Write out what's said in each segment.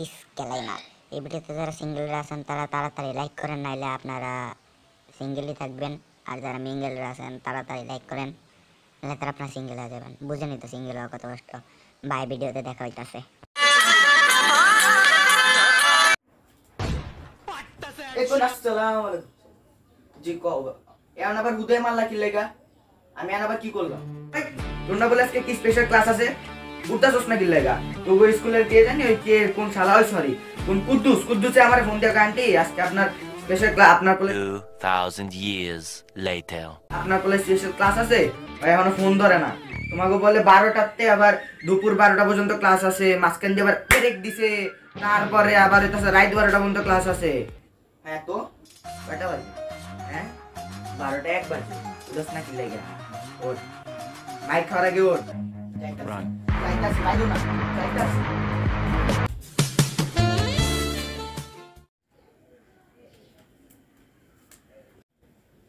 Dish ক্যালাইমার এই ভিডিওতে যারা সিঙ্গেলরা আছেন, তারা তাড়াতাড়ি লাইক করেন, নাইলে আপনারা সিঙ্গেলই থাকবেন। আর যারা মিঙ্গেলরা আছেন, তাড়াতাড়ি লাইক করেন নাহলে তারা আপনারা সিঙ্গেল হয়ে যাবেন। বুঝেনি তো সিঙ্গেল হওয়া কত কষ্ট। বাই ভিডিওতে দেখা হইতাছে। আমি এখন আবার কি করলাম? বলে আজকে কি স্পেশাল ক্লাস আছে? উঠতাছস না কি লেগা তো ওই স্কুলের কে জানি ওই কে কোন শালা হয় সরি কোন কুদ্দুস। কুদ্দুসে আমার ফোন দিয়ে আন্টি আজকে আপনার স্পেশাল ক্লাস আপনার বলে 2,000 years later. আপনার বলে স্পেশাল ক্লাস আছে? ওই এখনও ফোন ধরে না। তোমাকে বলে বারোটাতে আবার দুপুর বারোটা পর্যন্ত ক্লাস আছে মাঝখান দিয়ে আবার ব্রেক দিছে। তারপরে আবার এটা রাত বারোটা পর্যন্ত ক্লাস আছে। হ্যাঁ তো কয়টা বাজে? হ্যাঁ? বারোটা এক বাজে। দশ না কি লেগে? ওর মাইক খাওয়ার আগে ওর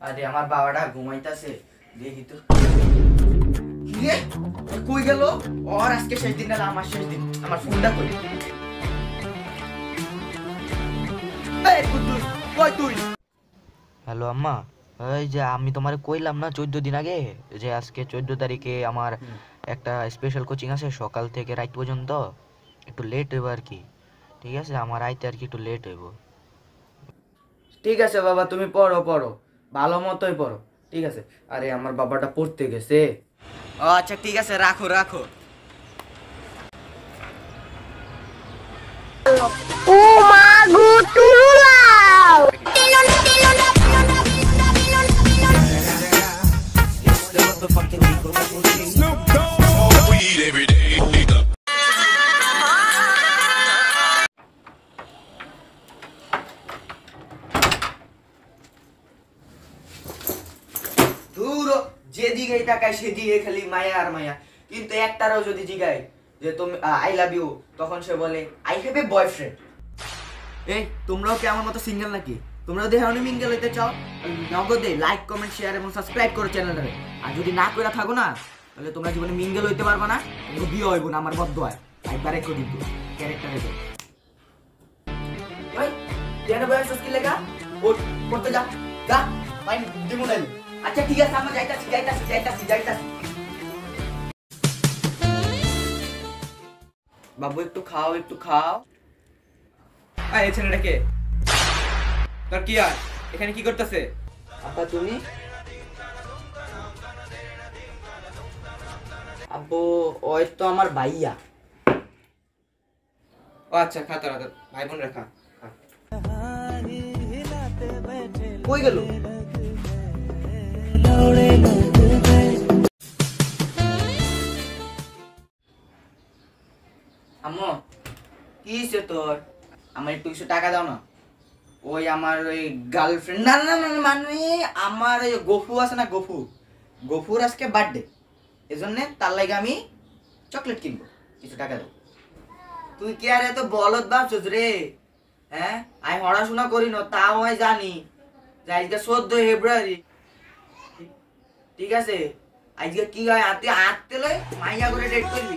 আরে, আমার বাবাটা ঘুমাইতাছে। দেখি তো। কিরে? কই গেল? ওর আজকে শেষ দিন না আমার শেষ দিন। আমার ফোনটা কই হ্যালো, আম্মা। ওই যে আমি তোমারে কইলাম না চোদ্দ দিন আগে যে আজকে চোদ্দ তারিখে আমার একটা স্পেশাল কোচিং আছে সকাল থেকে রাত পর্যন্ত। একটু লেট হইব আর কি ঠিক আছে? আমার আইতে আর কি একটু লেট হইব। ঠিক আছে বাবা তুমি পড়ো পড়ো। ভালো মতোই পড়ো। ঠিক আছে? আরে আমার বাবাটা পড়তে গেছে। ও আচ্ছা ঠিক আছে রাখো রাখো। দূর যেদিকেই তাকায় সেদিকে খালি মায়া আর মায়া। কিন্তু একটারও যদি জিগায় যে তুমি আই লাভ ইউ তখন সে বলে আই হ্যাভ এ বয়ফ্রেন্ড এই, তোমরাও কি আমার মতো সিঙ্গেল নাকি? তোমরা যদি এখন মিঙ্গেল হইতে চাও? নগদে লাইক কমেন্ট শেয়ার এবং সাবস্ক্রাইব করো চ্যানেলটারে আর যদি না করে থাকো না, তাহলে তোমরা জীবনে মিঙ্গেল হইতে পারবে না। তোমার বিয়ে হইব না, আমার বদ্ধ হয়। একবারে করে দিব ক্যারেক্টারে ওই কেন বয়স কি ওঠ, পড়তে যা। যা মাইন দিমু নাইলে আচ্ছা ঠিক আছে আমরা যাইতাছি যাইতাছি যাইতাছি যাইতাছি। বাবু একটু খাও একটু খাও। আয় এই ছেলেটাকে তোর কি আর এখানে কি করতেছে? আপা তুমি? আব্বু ওই তো আমার ভাইয়া। ও আচ্ছা খা তোরা ভাই বোন রেখা কই গেল? তোর। আমার একটু কিছু টাকা দাও না। ওই আমার ওই গার্লফ্রেন্ড না না মানে আমার ওই গফু আছে না গফু গফুর আজকে বার্থডে এজন্য তার লাগে আমি চকলেট কিনবো। কিছু টাকা দেবো তুই কি আর এত বলদ ভাবছিস রে? হ্যাঁ? আমি পড়াশোনা করি না, তাও আমি জানি। যে আজকে চোদ্দ ফেব্রুয়ারি। ঠিক আছে? আজকে কি হয়? আতে আটতে লয় মাইয়া করে ডেট করবি।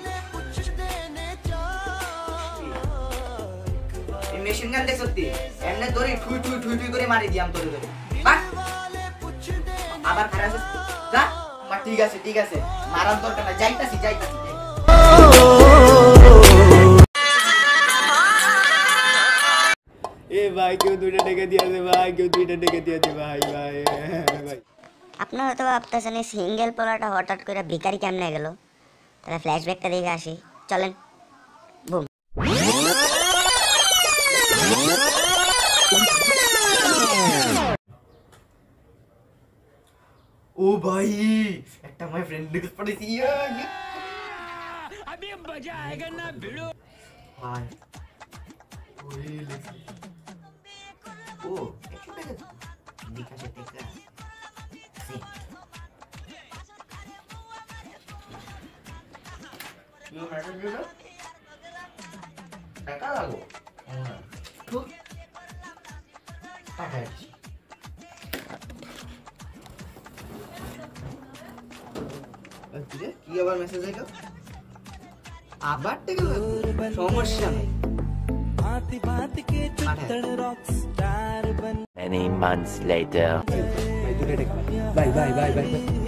মেশিন গান দেখ সত্যি। এমনি ধরে ঠুই ঠুই ঠুই ঠুই করে মারি দিয়াম তোরে ধরে। আবার খারাপ আছে যা মা ঠিক আছে ঠিক আছে। মারার দরকার না যাইতাছি যাইতাছি যাইতাছি। এ ভাই কেউ দুইটা টাকা দিয়ে ভাই কেউ দুইটা টাকা দিয়ে দে ভাই ভাই ভাই। আপনারা হয়তো ভাবতেছেন এই সিঙ্গেল পোলাটা হঠাৎ করে ভিকারি কেমনে গেল? তাহলে ফ্ল্যাশব্যাকটা দেখে আসি। চলেন। ও ভাই একটা আমার ফ্রেন্ড রিকোয়েস্ট পাঠিয়েছি ইয়া, ইয়া। ভাই ওই লেখি। ও একশো টাকা দিবো। বিকাশে টাকা আছে। কি হাঁটা দিল? টাকা লাগো হ্যাঁ। তো, টাকা কিরে কি আবার মেসেজ এলো আবার টেকে সমস্যা নেই Many months later. Bye bye bye bye. bye.